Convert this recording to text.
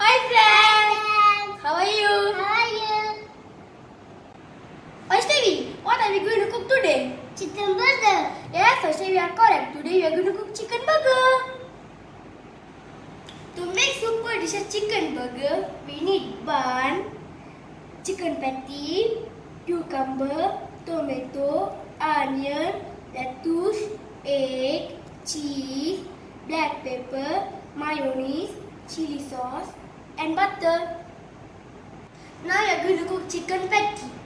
Hi friends! How are you? How are you? Oh Stevie, what are we going to cook today? Chicken burger. Yes, so Stevie are correct. Today we are going to cook chicken burger. To make super delicious chicken burger, we need bun, chicken patty, cucumber, tomato, onion, lettuce, egg, cheese, black pepper, mayonnaise, chili sauce, and butter. Now are going to cook chicken patty.